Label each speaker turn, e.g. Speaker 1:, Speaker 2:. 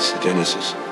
Speaker 1: It's the Genesis.